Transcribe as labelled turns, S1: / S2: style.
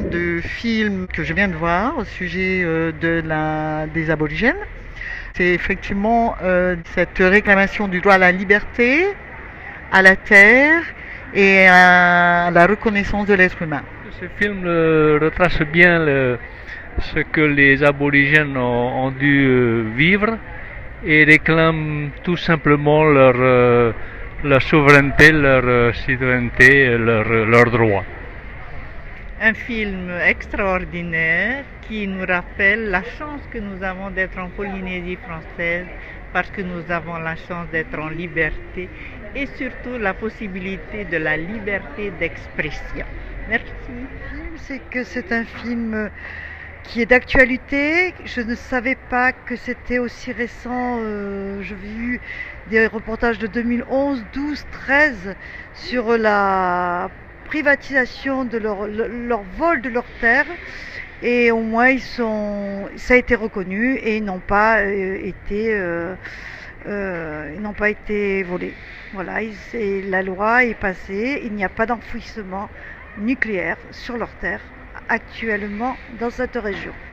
S1: de film que je viens de voir au sujet euh, des aborigènes. C'est effectivement euh, cette réclamation du droit à la liberté, à la terre et à la reconnaissance de l'être humain.
S2: Ce film euh, retrace bien ce que les aborigènes ont, dû vivre et réclament tout simplement leur, souveraineté, leur citoyenneté, leur, leurs droits.
S3: Un film extraordinaire qui nous rappelle la chance que nous avons d'être en Polynésie française parce que nous avons la chance d'être en liberté et surtout la possibilité de la liberté d'expression. Merci.
S4: c'est que c'est un film qui est d'actualité. Je ne savais pas que c'était aussi récent. Euh, J'ai vu des reportages de 2011, 12, 13 sur la privatisation de leur, le- leur vol de leurs terres. Et au moins, ils sont, ça a été reconnu et n'ont pas euh, été, euh, euh, n'ont pas été volés. Voilà, la loi est passée. Il n'y a pas d'enfouissement nucléaire sur leurs terres actuellement dans cette région.